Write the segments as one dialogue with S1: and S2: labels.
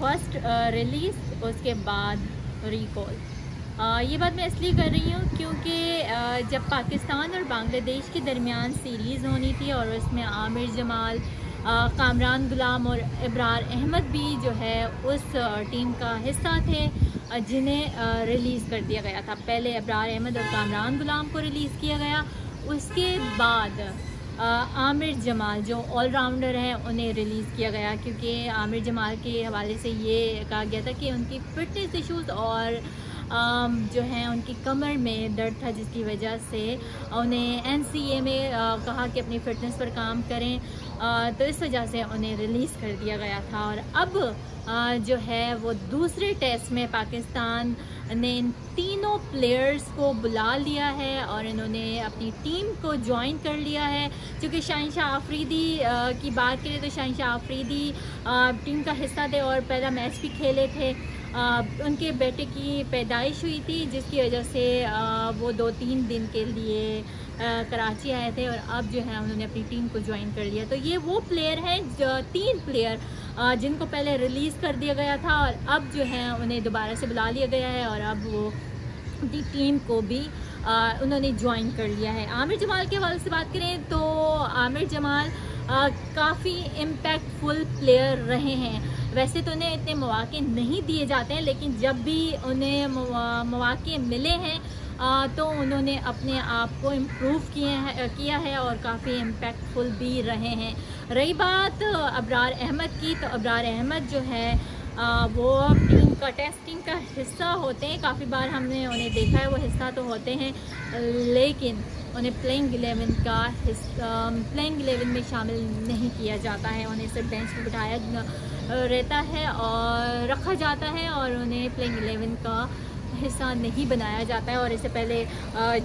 S1: First release उसके बाद recall ये बात मैं इसलिए कर रही हूँ क्योंकि जब पाकिस्तान और बांग्लादेश के दरमियान सीरीज़ होनी थी और उसमें आमिर जमाल कामरान गुलाम और इब्रार अहमद भी जो है उस टीम का हिस्सा थे जिन्हें रिलीज़ कर दिया गया था. पहले इब्रार अहमद और कामरान गुलाम को रिलीज़ किया गया. उसके बाद आमिर जमाल, जो ऑलराउंडर हैं, उन्हें रिलीज़ किया गया क्योंकि आमिर जमाल के हवाले से ये कहा गया था कि उनकी फ़िटनेस इश्यूज़ और जो है, उनकी कमर में दर्द था, जिसकी वजह से उन्हें एनसीए में कहा कि अपनी फ़िटनेस पर काम करें। तो इस वजह से उन्हें रिलीज़ कर दिया गया था। और अब जो है, वो दूसरे टेस्ट में पाकिस्तान ने इन तीनों प्लेयर्स को बुला लिया है और इन्होंने अपनी टीम को ज्वाइन कर लिया है। क्योंकि शाहिशाह आफरीदी की बात करें तो शाहिशाह आफरीदी टीम का हिस्सा थे और पहला मैच भी खेले थे। उनके बेटे की पैदाइश हुई थी जिसकी वजह से वो दो तीन दिन के लिए कराची आए थे और अब जो है उन्होंने अपनी टीम को ज्वाइन कर लिया। तो ये वो प्लेयर हैं तीन प्लेयर जिनको पहले रिलीज़ कर दिया गया था और अब जो है उन्हें दोबारा से बुला लिया गया है और अब वो अपनी टीम को भी आ, उन्होंने ज्वाइन कर लिया है। आमिर जमाल के हवाले से बात करें तो आमिर जमाल काफ़ी इम्पैक्टफुल प्लेयर रहे हैं। वैसे तो उन्हें इतने मौके नहीं दिए जाते हैं, लेकिन जब भी उन्हें मौके मिले हैं तो उन्होंने अपने आप को इम्प्रूव किए हैं किया है और काफ़ी इम्पैक्टफुल भी रहे हैं। रही बात अबरार अहमद की तो अबरार अहमद जो है वो टीम का टेस्ट टीम का हिस्सा होते हैं। काफ़ी बार हमने उन्हें देखा है, वो हिस्सा तो होते हैं, लेकिन उन्हें प्लेइंग एलेवन का प्लेइंग एलेवन में शामिल नहीं किया जाता है। उन्हें सिर्फ़ बेंच पर बिठाया रहता है और रखा जाता है और उन्हें प्लेइंग एलेवन का हिस्सा नहीं बनाया जाता है और इससे पहले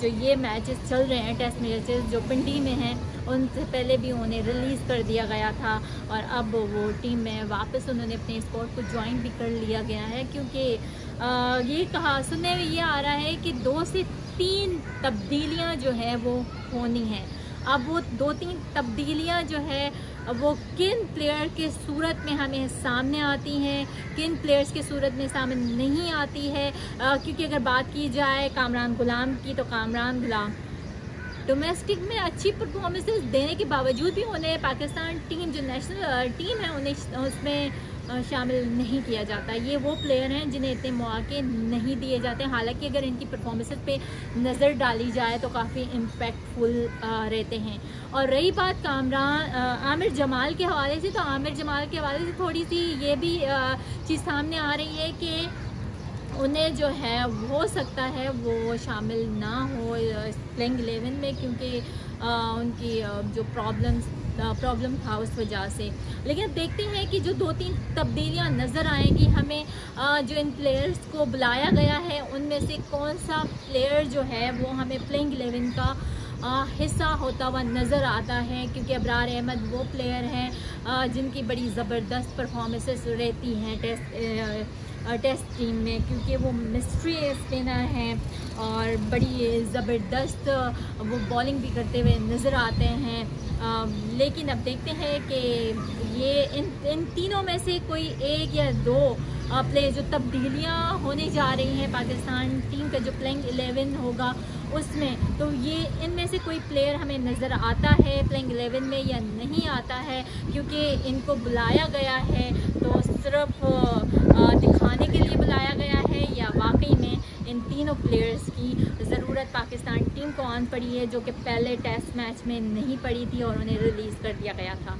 S1: जो ये मैचेस चल रहे हैं टेस्ट मैचेस जो पिंडी में हैं, उनसे पहले भी उन्हें रिलीज़ कर दिया गया था और अब वो टीम में वापस उन्होंने अपने स्पोर्ट को ज्वाइन भी कर लिया गया है क्योंकि ये कहा, सुनने में ये आ रहा है कि दो से तीन तब्दीलियाँ जो है वो होनी हैं। अब वो दो तीन तब्दीलियाँ जो है वो किन प्लेयर के सूरत में हमें सामने आती हैं किन प्लेयर्स के सूरत में सामने नहीं आती है? आ, क्योंकि अगर बात की जाए कामरान गुलाम की तो कामरान गुलाम डोमेस्टिक में अच्छी परफॉर्मेंसेस देने के बावजूद भी उन्हें पाकिस्तान टीम जो नेशनल टीम है उन्हें उसमें शामिल नहीं किया जाता। ये वो प्लेयर हैं जिन्हें इतने मौके नहीं दिए जाते हालाँकि अगर इनकी परफॉर्मेंस पे नज़र डाली जाए तो काफ़ी इम्पैक्टफुल रहते हैं। और रही बात कामरान आमिर जमाल के हवाले से तो आमिर जमाल के हवाले से थोड़ी सी ये भी चीज़ सामने आ रही है कि उन्हें जो है, हो सकता है वो शामिल ना हो प्लेइंग एलेवन में क्योंकि उनकी जो प्रॉब्लम्स प्रॉब्लम था उस वजह से। लेकिन अब देखते हैं कि जो दो तीन तब्दीलियाँ नज़र आएँगी, हमें जो इन प्लेयर्स को बुलाया गया है, उनमें से कौन सा प्लेयर जो है, वो हमें प्लेइंग एलेवन का हिस्सा होता हुआ नज़र आता है। क्योंकि अबरार अहमद वो प्लेयर हैं जिनकी बड़ी ज़बरदस्त परफॉर्मेंसेस रहती हैं टेस्ट टेस्ट टीम में क्योंकि वो मिस्ट्री स्पिनर हैं और बड़ी ज़बरदस्त वो बॉलिंग भी करते हुए नज़र आते हैं। आ, लेकिन अब देखते हैं कि ये इन इन तीनों में से कोई एक या दो प्ले जो तब्दीलियाँ होने जा रही हैं पाकिस्तान टीम का जो प्लेइंग एलेवन होगा उसमें। तो ये इनमें से कोई प्लेयर हमें नज़र आता है प्लेइंग एलेवन में या नहीं आता है? क्योंकि इनको बुलाया गया है तो सिर्फ़ दिखाने के लिए बुलाया गया है या वाकई में इन तीनों प्लेयर्स की ज़रूरत पाकिस्तान टीम को आन पड़ी है, जो कि पहले टेस्ट मैच में नहीं पड़ी थी और उन्हें रिलीज़ कर दिया गया था।